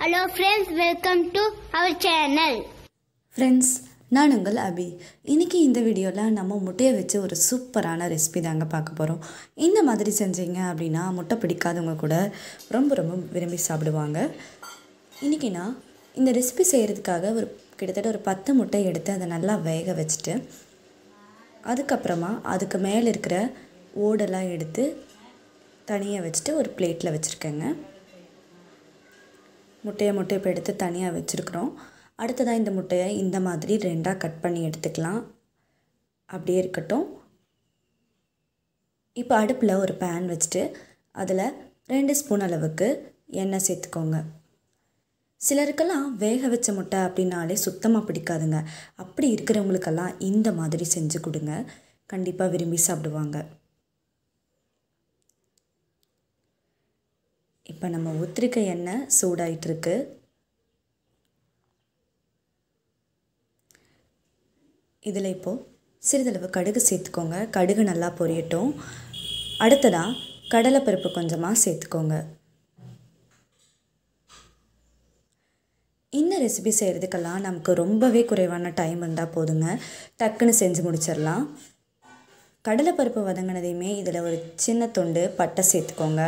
Hello friends welcome to our channel friends நான் உங்கள் அபி. இன்றைக்கி இந்த வீடியோவில் நம்ம முட்டையை வச்சு ஒரு சூப்பரான ரெசிபி தாங்க பார்க்க போகிறோம் இந்த மாதிரி செஞ்சீங்க அப்படின்னா முட்டை பிடிக்காதவங்க கூட ரொம்ப ரொம்ப விரும்பி சாப்பிடுவாங்க. இன்றைக்கி நான் இந்த ரெசிபி செய்கிறதுக்காக ஒரு கிட்டத்தட்ட ஒரு பத்து முட்டை எடுத்து அதை நல்லா வேக வச்சுட்டு அதுக்கப்புறமா அதுக்கு மேலே இருக்கிற ஓடெல்லாம் எடுத்து தனியாக வச்சுட்டு ஒரு பிளேட்டில் வச்சுருக்கேங்க. முட்டையை முட்டை இப்போ எடுத்து தனியாக வச்சுருக்குறோம். அடுத்ததாக இந்த முட்டையை இந்த மாதிரி ரெண்டாக கட் பண்ணி எடுத்துக்கலாம். அப்படியே இருக்கட்டும். இப்போ அடுப்பில் ஒரு பேன் வச்சுட்டு அதில் ரெண்டு ஸ்பூன் அளவுக்கு எண்ணெய் சேர்த்துக்கோங்க. சிலருக்கெல்லாம் வேக வச்ச முட்டை அப்படின்னாலே சுத்தமாக பிடிக்காதுங்க. அப்படி இருக்கிறவங்களுக்கெல்லாம் இந்த மாதிரி செஞ்சு கொடுங்க. கண்டிப்பாக விரும்பி சாப்பிடுவாங்க. இப்போ நம்ம ஊற்றிருக்க எண்ணெய் சூடாயிட்டுருக்கு. இதில் இப்போது சிறிதளவு கடுகு சேர்த்துக்கோங்க. கடுகு நல்லா பொரியட்டும். அடுத்ததாக கடலைப்பருப்பு கொஞ்சமாக சேர்த்துக்கோங்க. இந்த ரெசிபி செய்கிறதுக்கெல்லாம் நமக்கு ரொம்பவே குறைவான டைம் இருந்தால் போதுங்க. டக்குன்னு செஞ்சு முடிச்சிடலாம். கடலைப்பருப்பு வதங்கினதையுமே இதில் ஒரு சின்ன துண்டு பட்டை சேர்த்துக்கோங்க.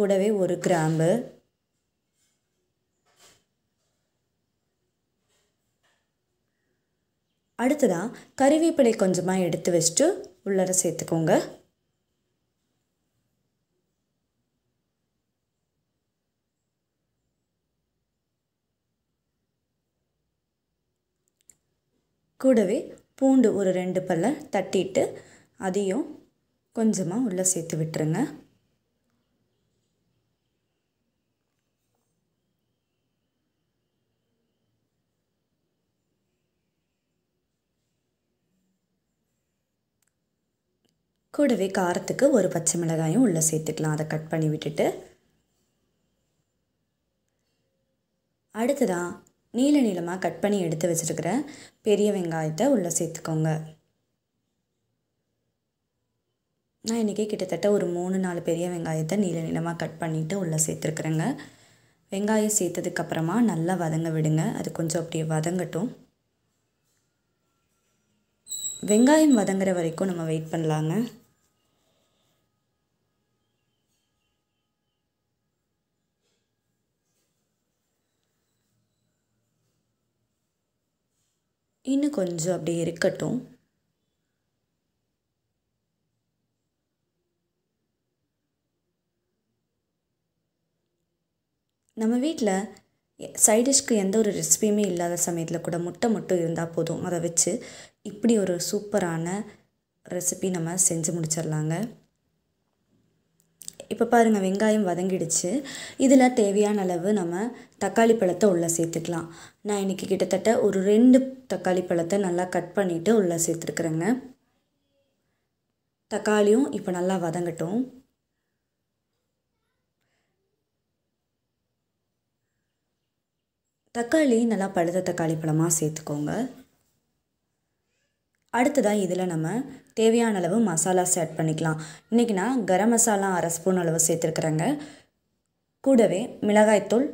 கூடவே ஒரு கிராம்பு. அடுத்ததாக கருவேப்பிலை கொஞ்சமாக எடுத்து வச்சுட்டு உள்ளர சேர்த்துக்கோங்க. கூடவே பூண்டு ஒரு ரெண்டு பல்ல தட்டிட்டு அதையும் கொஞ்சமாக உள்ளே சேர்த்து விட்டுருங்க. கூடவே காரத்துக்கு ஒரு பச்சை மிளகாயும் உள்ளே சேர்த்துக்கலாம். அதை கட் பண்ணி விட்டுட்டு. அடுத்ததாக நீல நீளமாக கட் பண்ணி எடுத்து வச்சுருக்கிற பெரிய வெங்காயத்தை உள்ளே சேர்த்துக்கோங்க. நான் இன்றைக்கி கிட்டத்தட்ட ஒரு மூணு நாலு பெரிய வெங்காயத்தை நீல நீளமாக கட் பண்ணிவிட்டு உள்ளே சேர்த்துருக்குறேங்க. வெங்காயம் சேர்த்ததுக்கப்புறமா நல்லா வதங்க விடுங்க. அது கொஞ்சம் அப்படியே வதங்கட்டும். வெங்காயம் வதங்குற வரைக்கும் நம்ம வெயிட் பண்ணலாங்க. இன்னும் கொஞ்சம் அப்படியே இருக்கட்டும். நம்ம வீட்டில் சைடிஷ்க்கு எந்த ஒரு ரெசிபியுமே இல்லாத சமயத்தில் கூட முட்டை மட்டும் இருந்தால் போதும். அதை வச்சு இப்படி ஒரு சூப்பரான ரெசிபி நம்ம செஞ்சு முடிச்சிடலாங்க. இப்போ பாருங்கள் வெங்காயம் வதங்கிடுச்சு. இதில் தேவையான அளவு நம்ம தக்காளி பழத்தை உள்ளே சேர்த்துக்கலாம். நான் இன்றைக்கி கிட்டத்தட்ட ஒரு ரெண்டு தக்காளி பழத்தை நல்லா கட் பண்ணிவிட்டு உள்ளே சேர்த்துருக்குறேங்க. தக்காளியும் இப்போ நல்லா வதங்கட்டும். தக்காளி நல்லா பழுத்த தக்காளி பழமாக சேர்த்துக்கோங்க. அடுத்ததாக இதில் நம்ம தேவையான அளவு மசாலாஸ் ஆட் பண்ணிக்கலாம். இன்றைக்கி நான் கரம் மசாலா அரை ஸ்பூன் அளவு சேர்த்துருக்குறேங்க. கூடவே மிளகாய்த்தூள்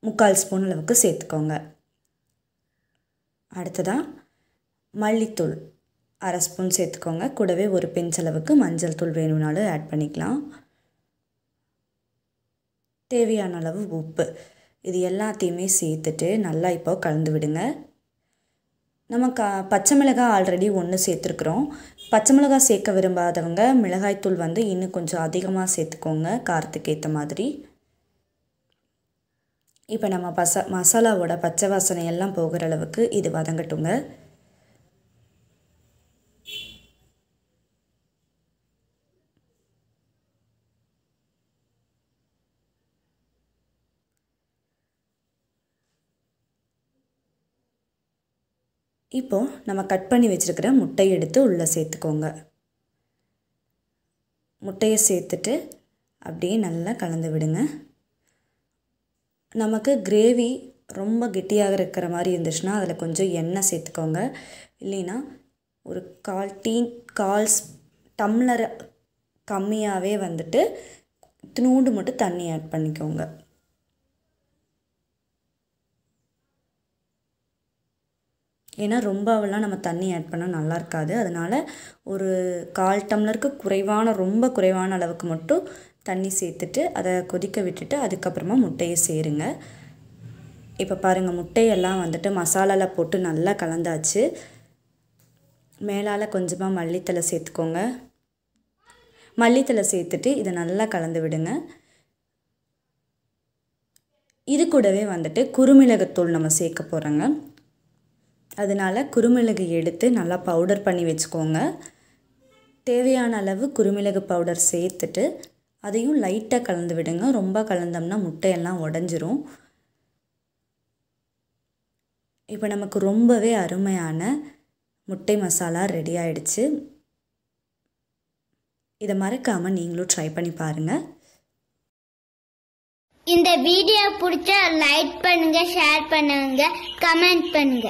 முக்கால் ஸ்பூன் அளவுக்கு சேர்த்துக்கோங்க. அடுத்ததாக மல்லித்தூள் அரை ஸ்பூன் சேர்த்துக்கோங்க. கூடவே ஒரு பிஞ்ச் அளவுக்கு மஞ்சள் தூள் வேணும்னாலும் ஆட் பண்ணிக்கலாம். தேவையான அளவு உப்பு. இது எல்லாத்தையுமே சேர்த்துட்டு நல்லா இப்போ கலந்து விடுங்க. நம்ம க பச்சை மிளகாய் ஆல்ரெடி ஒன்று சேர்த்துருக்குறோம். பச்சை மிளகாய் சேர்க்க விரும்பாதவங்க மிளகாய்த்தூள் வந்து இன்னும் கொஞ்சம் அதிகமாக சேர்த்துக்கோங்க காரத்துக்கு ஏற்ற மாதிரி. இப்போ நம்ம பச மசாலாவோட பச்சை வாசனை எல்லாம் போகிற அளவுக்கு இது வதங்கட்டுங்க. இப்போது நம்ம கட் பண்ணி வச்சுருக்கிற முட்டையை எடுத்து உள்ளே சேர்த்துக்கோங்க. முட்டையை சேர்த்துட்டு அப்படியே நல்லா கலந்து விடுங்க. நமக்கு கிரேவி ரொம்ப கெட்டியாக இருக்கிற மாதிரி இருந்துச்சுன்னா அதில் கொஞ்சம் எண்ணெய் சேர்த்துக்கோங்க. இல்லைன்னா ஒரு கால் டீன் கால் டம்ளர் கம்மியாகவே வந்துட்டு இத்தினூண்டு மட்டும் தண்ணி ஆட் பண்ணிக்கோங்க. ஏன்னா ரொம்பவெல்லாம் நம்ம தண்ணி ஆட் பண்ணால் நல்லா இருக்காது அதனால் ஒரு கால் டம்ளருக்கு குறைவான ரொம்ப குறைவான அளவுக்கு மட்டும் தண்ணி சேர்த்துட்டு அதை கொதிக்க விட்டுட்டு அதுக்கப்புறமா முட்டையை சேருங்க. இப்போ பாருங்கள் முட்டையெல்லாம் வந்துட்டு மசாலாவில் போட்டு நல்லா கலந்தாச்சு. மேலால் கொஞ்சமாக மல்லித்தலை சேர்த்துக்கோங்க. மல்லித்தலை சேர்த்துட்டு இதை நல்லா கலந்து விடுங்க. இது கூடவே வந்துட்டு குறுமிளகுத்தூள் நம்ம சேர்க்க போகிறோங்க அதனால் குருமிளகு எடுத்து நல்லா பவுடர் பண்ணி வச்சுக்கோங்க. தேவையான அளவு குருமிளகு பவுடர் சேர்த்துட்டு அதையும் லைட்டாக கலந்து விடுங்க. ரொம்ப கலந்தோம்னா முட்டையெல்லாம் உடஞ்சிரும். இப்போ நமக்கு ரொம்பவே அருமையான முட்டை மசாலா ரெடி ஆயிடுச்சு. இதை மறக்காமல் நீங்களும் ட்ரை பண்ணி பாருங்கள் இந்த வீடியோ பிடிச்சா லைக் பண்ணுங்க ஷேர் பண்ணுங்க கமெண்ட் பண்ணுங்க.